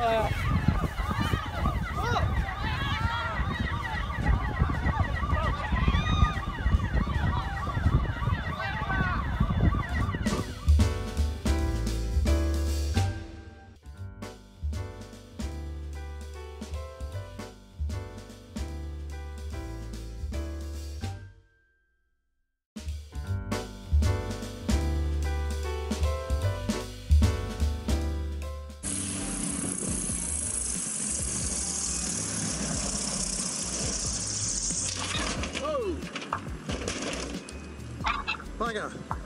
Uh, なきゃ。